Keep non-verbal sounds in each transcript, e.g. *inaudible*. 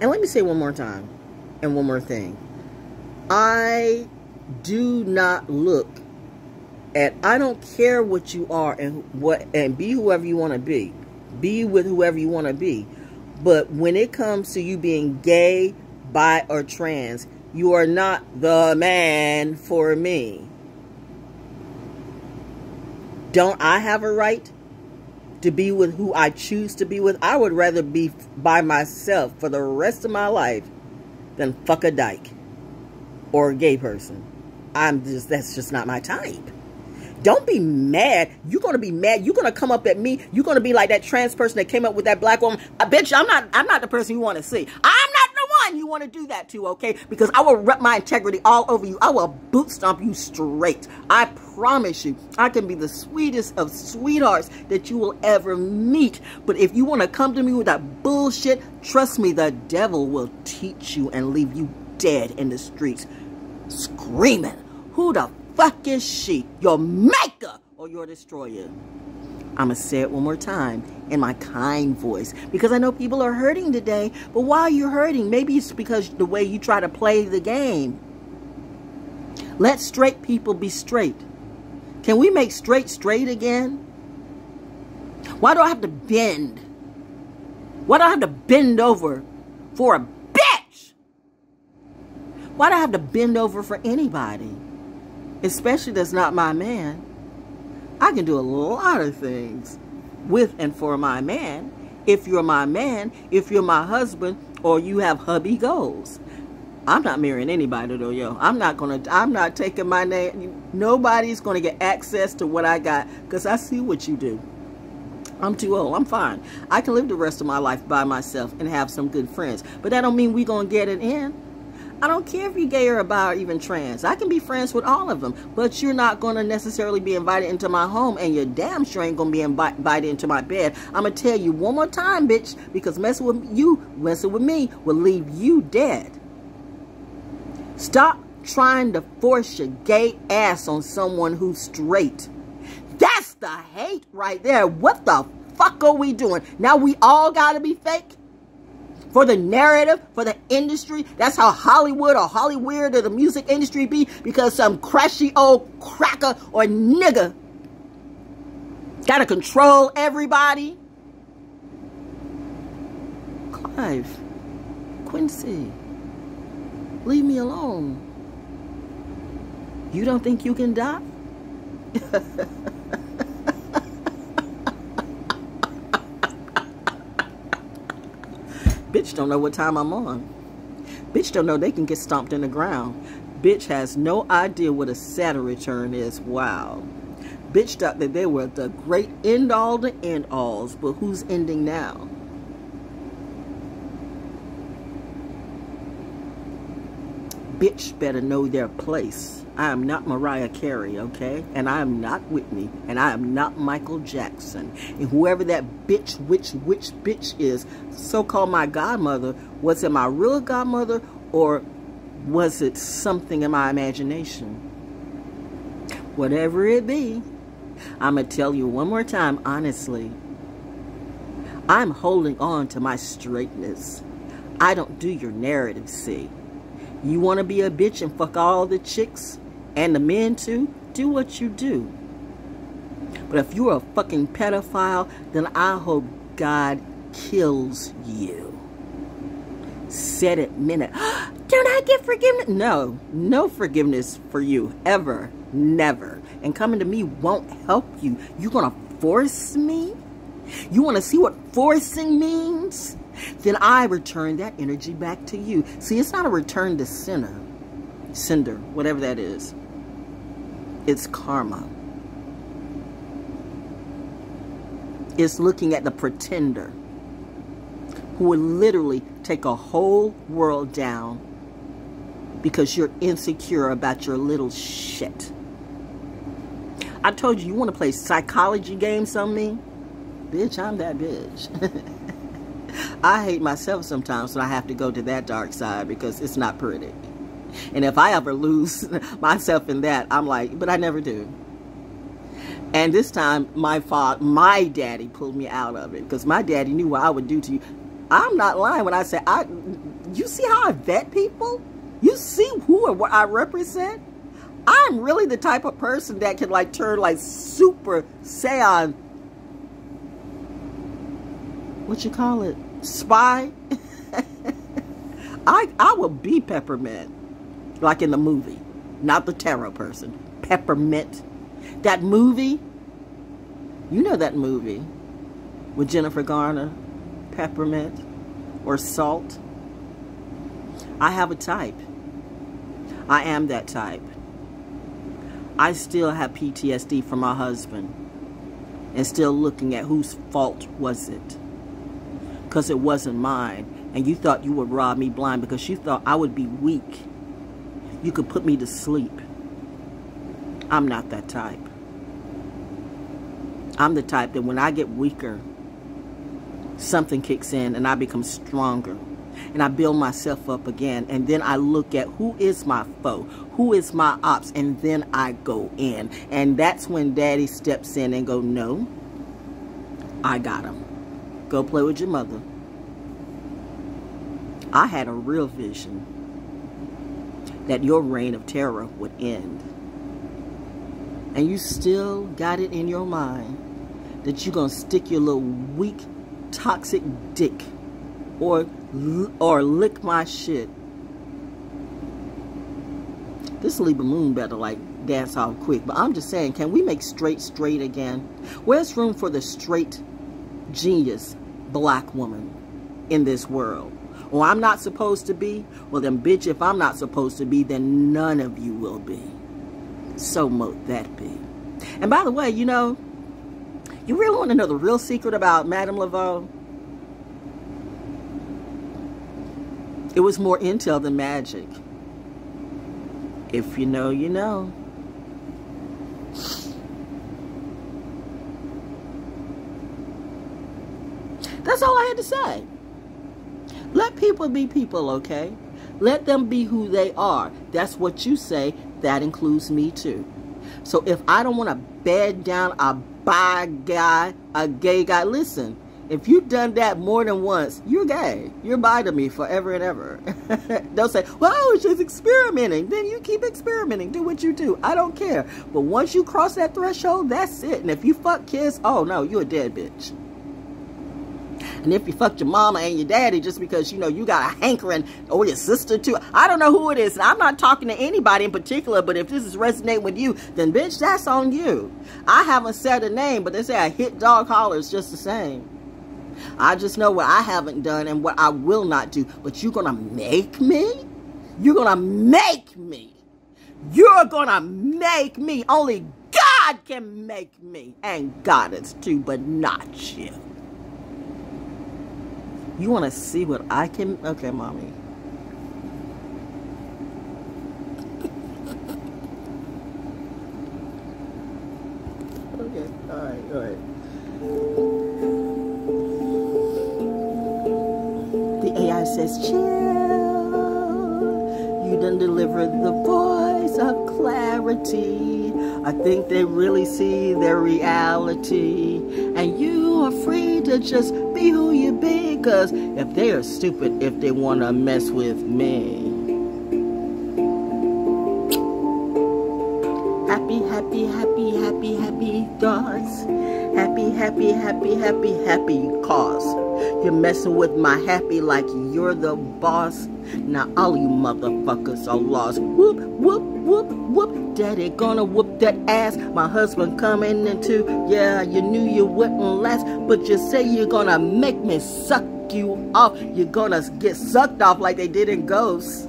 And let me say one more time and one more thing. I do not look at I don't care what you are and what and be whoever you want to be. Be with whoever you want to be. But when it comes to you being gay, bi, or trans, you are not the man for me. Don't I have a right to be with who I choose to be with? I would rather be by myself for the rest of my life than fuck a dyke or a gay person. I'm just, that's just not my type. Don't be mad. You're going to be mad. You're going to come up at me. You're going to be like that trans person that came up with that black woman. I bet you I'm not, I'm not the person you want to see. One you want to do that to, okay? Because I will rep my integrity all over you. I will boot stomp you straight. I promise you, I can be the sweetest of sweethearts that you will ever meet. But if you want to come to me with that bullshit, trust me, the devil will teach you and leave you dead in the streets screaming, who the fuck is she? Your maker or your destroyer? I'm going to say it one more time in my kind voice because I know people are hurting today. But why are you hurting? Maybe it's because the way you try to play the game. Let straight people be straight. Can we make straight straight again? Why do I have to bend? Why do I have to bend over for a bitch? Why do I have to bend over for anybody? Especially that's not my man. I can do a lot of things with and for my man. If you're my man, if you're my husband, or you have hubby goals. I'm not marrying anybody though, yo. I'm not gonna, I'm not taking my name. Nobody's gonna get access to what I got because I see what you do. I'm too old. I'm fine. I can live the rest of my life by myself and have some good friends. But that don't mean we gonna get it in. I don't care if you're gay or bi or even trans. I can be friends with all of them. But you're not going to necessarily be invited into my home and you're damn sure ain't going to be invited into my bed. I'm going to tell you one more time, bitch, because messing with you, messing with me, will leave you dead. Stop trying to force your gay ass on someone who's straight. That's the hate right there. What the fuck are we doing? Now we all got to be fake? For the narrative, for the industry. That's how Hollywood or Hollywood or the music industry be because some crashy old cracker or nigga got to control everybody. Clive, Quincy, leave me alone. You don't think you can die? *laughs* Bitch don't know what time I'm on. Bitch don't know they can get stomped in the ground. Bitch has no idea what a Saturn return is. Wow. Bitch thought that they were the great end all to end alls, but who's ending now? Bitch better know their place. I am not Mariah Carey, okay? And I am not Whitney. And I am not Michael Jackson. And whoever that bitch, witch, witch, bitch is, so-called my godmother, was it my real godmother or was it something in my imagination? Whatever it be, I'm going to tell you one more time, honestly. I'm holding on to my straightness. I don't do your narrative, see. You want to be a bitch and fuck all the chicks? and the men too, do what you do. But if you're a fucking pedophile, then I hope God kills you. Said it minute. *gasps* Don't I get forgiveness? No, no forgiveness for you ever, never. And coming to me won't help you. You're going to force me? You want to see what forcing means? Then I return that energy back to you. See, it's not a return to sinner, cinder, whatever that is. It's karma. It's looking at the pretender who will literally take a whole world down because you're insecure about your little shit. I told you, you want to play psychology games on me? Bitch, I'm that bitch. *laughs* I hate myself sometimes when I have to go to that dark side because it's not pretty. And if I ever *laughs* lose myself in that, I'm like, but I never do. And this time, my father, my daddy pulled me out of it because my daddy knew what I would do to you. I'm not lying when I say I. You see how I vet people? You see who and what I represent? I'm really the type of person that can like turn like super Saiyan. What you call it? Spy. *laughs* I I will be peppermint, like in the movie, not the tarot person. Peppermint. That movie. You know that movie with Jennifer Garner, peppermint or salt. I have a type. I am that type. I still have PTSD from my husband and still looking at whose fault was it. Because it wasn't mine. And you thought you would rob me blind because you thought I would be weak. You could put me to sleep. I'm not that type. I'm the type that when I get weaker, something kicks in and I become stronger and I build myself up again. And then I look at who is my foe, who is my ops, and then I go in. And that's when daddy steps in and go, no, I got him. Go play with your mother. I had a real vision that your reign of terror would end. And you still got it in your mind that you're going to stick your little weak, toxic dick or or lick my shit. This Libra moon better like dance off quick. But I'm just saying, can we make straight straight again? Where's room for the straight genius black woman in this world? Or I'm not supposed to be? Well then bitch, if I'm not supposed to be, then none of you will be. So mote that be. And by the way, you know, you really want to know the real secret about Madame Laveau? It was more intel than magic. If you know, you know. That's all I had to say. Let people be people, okay? Let them be who they are. That's what you say. That includes me too. So if I don't want to bed down a bi guy, a gay guy, listen, if you've done that more than once, you're gay. You're bi to me forever and ever. *laughs* They'll say, well, she's experimenting. Then you keep experimenting. Do what you do. I don't care. But once you cross that threshold, that's it. And if you fuck kids, oh no, you're a dead bitch. And if you fucked your mama and your daddy just because, you know, you got a hankering, or your sister too. I don't know who it is. And I'm not talking to anybody in particular, but if this is resonating with you, then bitch, that's on you. I haven't said a name, but they say a hit dog hollers just the same. I just know what I haven't done and what I will not do. But you're going to make me? You're going to make me. You're going to make me. Only God can make me. And God is too, but not you. You want to see what I can? Okay, mommy. okay, all right, all right. The AI says, chill. You done delivered the voice of clarity. I think they really see their reality. And you are free to just be who you be. Cause if they are stupid, if they want to mess with me. Happy, happy, happy, happy, happy thoughts. Happy, happy, happy, happy, happy cause. You're messing with my happy like you're the boss. Now all you motherfuckers are lost. Whoop, whoop, whoop, whoop. Daddy gonna whoop that ass. My husband coming into, yeah, you knew you wouldn't last. But you say you're gonna make me suck you off. You're gonna get sucked off like they did in Ghosts. *laughs*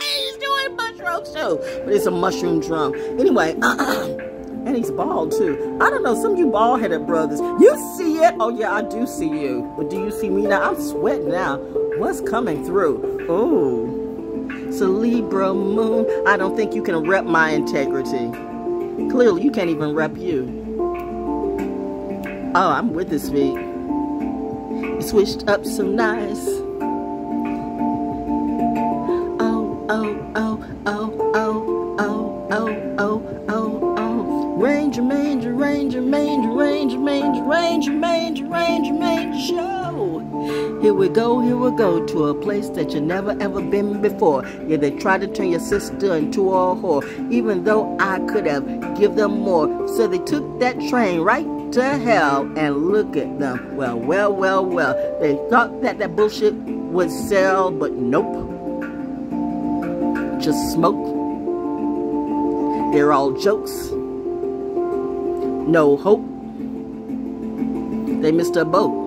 He's doing mushrooms too. But it's a mushroom drum. Anyway, *clears throat* And he's bald too. I don't know, some of you bald-headed brothers, you see it? Oh yeah, I do see you. But do you see me now? I'm sweating now. What's coming through? Oh, a Libra moon. I don't think you can rep my integrity. Clearly, you can't even rep you. Oh, I'm with this feet. Switched up so nice. Oh, oh, oh, oh, oh, oh, oh, oh, oh, oh. Ranger, manger, ranger, manger, ranger, manger, ranger, manger, ranger, manger. Show. Here we go, here we go to a place that you never ever been before. Yeah, they tried to turn your sister into a whore, even though I could have give them more. So they took that train right to hell and look at them. Well, well, well, well. They thought that that bullshit would sell, but nope. Just smoke. They're all jokes. No hope. They missed a boat.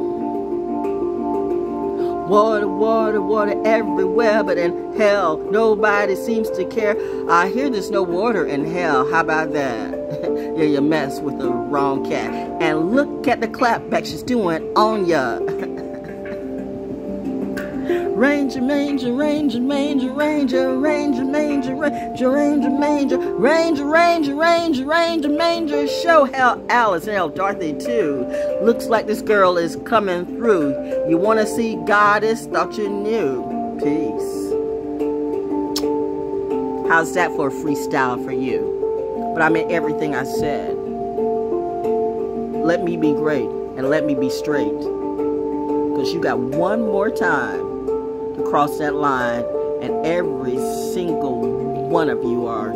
Water, water, water everywhere, but in hell, nobody seems to care. I hear there's no water in hell. How about that? *laughs* yeah, you mess with the wrong cat. And look at the clapback she's doing on ya. *laughs* Ranger, manger, ranger, manger, ranger, ranger, manger, ranger, ranger, manger, ranger, ranger, ranger, ranger, manger. Show how Alice and how Dorothy too. Looks like this girl is coming through. You want to see goddess? Thought you knew. Peace. How's that for a freestyle for you? But I meant everything I said. Let me be great and let me be straight. Because you got one more time to cross that line, and every single one of you are.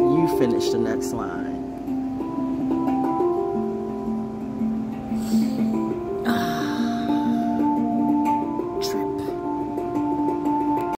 You finish the next line.